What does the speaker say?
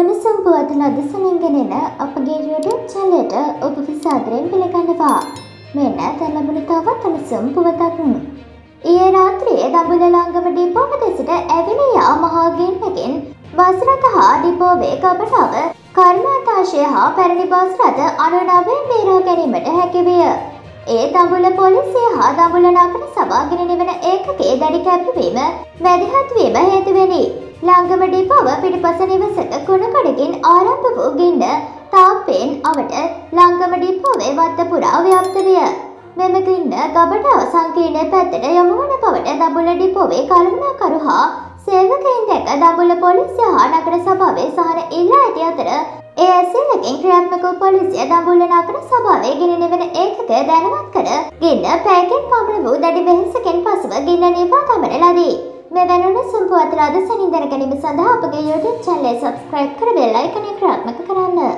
උණුසුම් පුවත් ලදසනින් ගෙනෙන අපගේ YouTube චැනලයට ඔබ විසාදරයෙන් පිළිගන්නවා. මෙන්න දැන් ලැබුණු තවත් උණුසුම් පුවතක්. ඊයේ රාත්‍රියේ දඹුල්ල ළංගම ඩිපෝව දෙසට ඇවිල යා මහා ගින්නකින් බස් රථ හා ඩිපෝවේ ගබඩාව කර්මාතාශය හා පැරණි බස් රථ අනුනවයෙන් බේරා ගැනීමට හැකිවිය. ඒ දඹුල්ල පොලිසිය හා දඹුල්ල නගර සභා ගෙන නිවන ඒකකයේ දැඩි කැපවීම මැදිහත් වීම හේතුවෙනි. ළංගම ඩිපෝව පිටිපස නිවසක කුණකඩකින් ආරම්භ වූ ගින්න තාප්පයෙන් අවට ළංගම ඩිපෝවේ වත්ත පුරා ව්‍යාප්ත විය. මෙම ගින්න ගබඩාව සංකීර්ණය පැත්තට යොමු වන බවට දඹුල්ල ඩිපෝවේ කළමනාකරු හා සේවකයින් දැක දඹුල්ල පොලිසිය හා නගර සභාවේ සහන ඉල්ලා ඇති අතර ඒ ඇසිල්ලකින් ක්‍රියාත්මක වූ පොලිසිය දඹුල්ල නගර සභාවේ ගෙන නිවන ඒකක දැනුවත් කර ගින්න පැයකින් පමණ වූ දැඩි වෙහෙසකින් පසුව ගින්න නිවා දමන ලදී. මෙවැනි උණුසුම් පුවත් රාද සනින් දැන ගැනීම සඳහා අපගේ YouTube චැනලය සබස්ක්‍රයිබ් කර බෙල් අයිකනය ක්‍රියාත්මක කරන්න.